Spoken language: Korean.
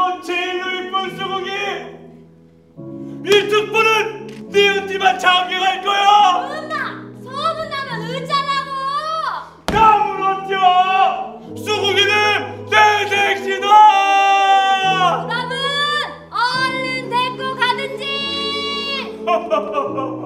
세상에서 제일로 이쁜 소고기 밀특보는 네 은띠만 장기갈 거야 엄마 소문 나면 의자라고! 다음은 어때와 소고기는 내 택시다! 여러분 얼른 데리고 가든지!